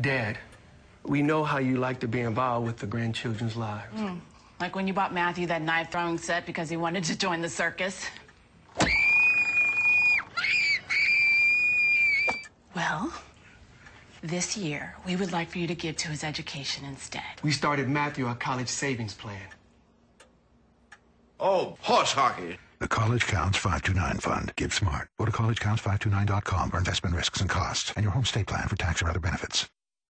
Dad, we know how you like to be involved with the grandchildren's lives. Hmm. Like when you bought Matthew that knife throwing set because he wanted to join the circus. Well, this year, we would like for you to give to his education instead. We started Matthew a college savings plan. Oh, horse hockey. The College Counts 529 Fund. Give smart. Go to collegecounts529.com for investment risks and costs and your home state plan for tax or other benefits.